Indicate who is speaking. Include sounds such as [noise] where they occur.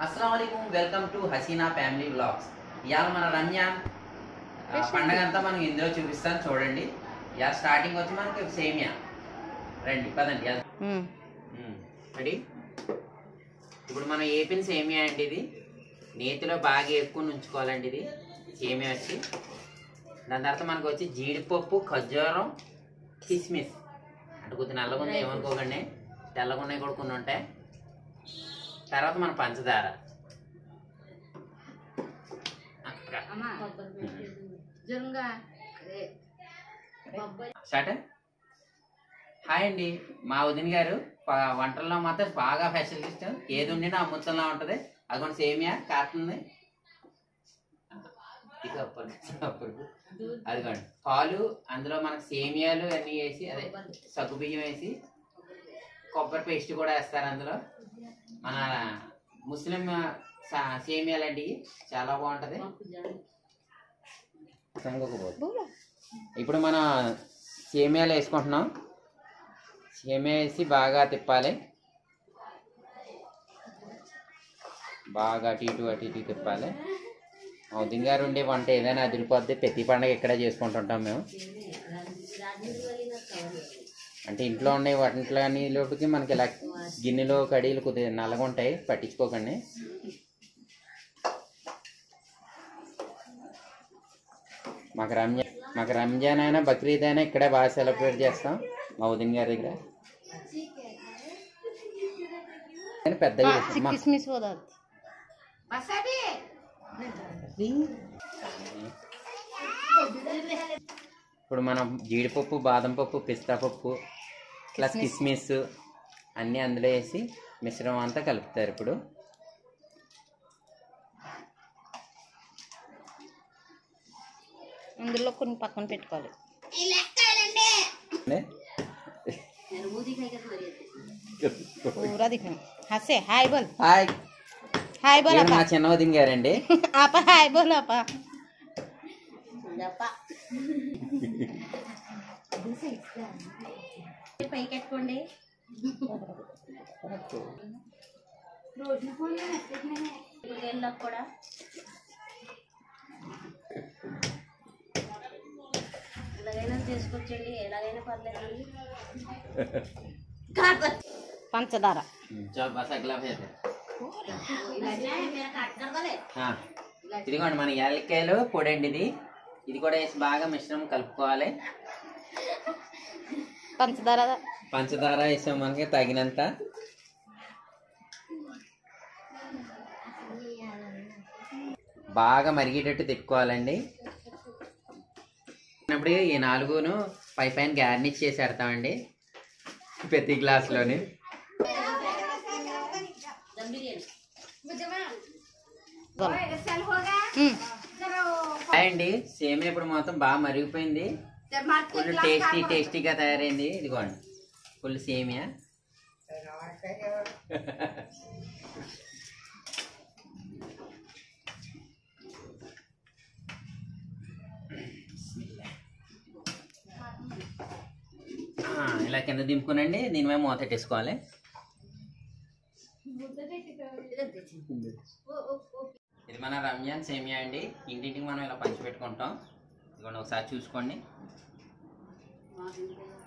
Speaker 1: అస్సలం welcome to Haseena family blogs ఇవాళ మన రంజాన్ ఆ, పండగ అంతా మనం ఇందులో చూపిస్తాను చూడండి. ఇవాళ స్టార్టింగ్ వచ్చి మనకి సేమియా. రండి పదండి రెడీ? ఇప్పుడు మనం ఏపిన సేమియా అండి ఇది. నేతిలో బాగా వేపుకొని ఉంచుకోవాలండి ఇది. సేమియా వచ్చి. దాని తర్వాత మనకు వచ్చి జీడిపప్పు ఖర్జూరం కిస్మిస్. అంటే కొద్దిగా నల్లగా ఉంది ఏమనుకోకండి. తెల్లగా ఉన్నాయి కూడా కొన్ని ఉంటాయి. తర్వాత మన పంచదార. హాయ్ అండి. మా వదిన గారు వంటల్లో మాత్రం బాగా స్పెషలిస్ట్ ఏది ఉండినా అమృతంలా ఉంటుంది. అదిగోండి సేమియా కాస్తుంది. అదిగోండి. పాలు అందులో మనకు సేమియాలు అన్నీ వేసి అదే సగ్గు బియ్యం వేసి కొబ్బరి పేస్ట్ కూడా వేస్తారు అందులో. మన ముస్లిం సా- సేమియాలు అండి ఇవి. చాలా బాగుంటది. ఇప్పుడు మనం సేమియాలు వేసుకుంటున్నాం. సేమియా వేసి బాగా తిప్పాలి. బాగా అటు ఇటు అటు ఇటు తిప్పాలి. ఉదయం గారు ఉండే వంట ఏదైనా అదిరిపోద్ది. ప్రతి పండగ ఇక్కడే చేసుకుంటుంటాం మేము. అంటే ఇంట్లో ఉండే అని లోపుకి మనకి ఇలా గిన్నెలో కడీలు కొద్దిగా నల్లగా ఉంటాయి పట్టించుకోకండి. మాకు రంజాన్ మాకు రంజాన్ అయినా బక్రీద్ అయినా ఇక్కడే బాగా సెలబ్రేట్ చేస్తాం మా ఉదయం గారి దగ్గర ఇప్పుడు మనం జీడిపప్పు బాదం పప్పు పిస్తా పప్పు ప్లస్ కిస్మిస్ అన్నీ అందులో వేసి మిశ్రమం అంతా కలుపుతారు ఇప్పుడు.
Speaker 2: అందులో కొన్ని పక్కన పెట్టుకోవాలి. హసే హాయ్ బోల్.
Speaker 1: హాయ్.
Speaker 2: హాయ్ బోల్
Speaker 1: మా చిన్న వదిన గారండి [laughs]
Speaker 2: అప్ప హాయ్ బోల్ అప్ప. [laughs]
Speaker 3: పైకెట్టుకోండి. గుడికెళ్ళకు కూడా. ఎలాగైనా తీసుకొచ్చండి ఎలాగైనా
Speaker 2: పంచదార.
Speaker 1: ఇదిగోండి మన యాలక్కాయలు పొడండి ఇది. ఇది కూడా వేసి బాగా మిశ్రమం కలుపుకోవాలి.
Speaker 2: పంచదార.
Speaker 1: పంచదార వేసాం మనకి తగినంత? బాగా మరిగేటట్టు తిప్పుకోవాలండి. అప్పుడు ఈ నాలుగును పై పైన గార్నిష్ చేసి పెడతామండి. ప్రతి గ్లాస్లోని. అండి. సేమ్ ఇప్పుడు మొత్తం బాగా మరిగిపోయింది. ఫుల్ టేస్టీ టేస్టీగా తయారైంది. ఇదిగోండి. ఫుల్ సేమియా. ఇలా కింద దింపుకునండి. దీని మీద మూత పెట్టేసుకోవాలి. ఇది మన రంజాన్ సేమియా అండి. ఇంటింటికి మనం ఇలా పంచి పెట్టుకుంటాం ఇదిగోండి ఒకసారి చూసుకోండి. 啊！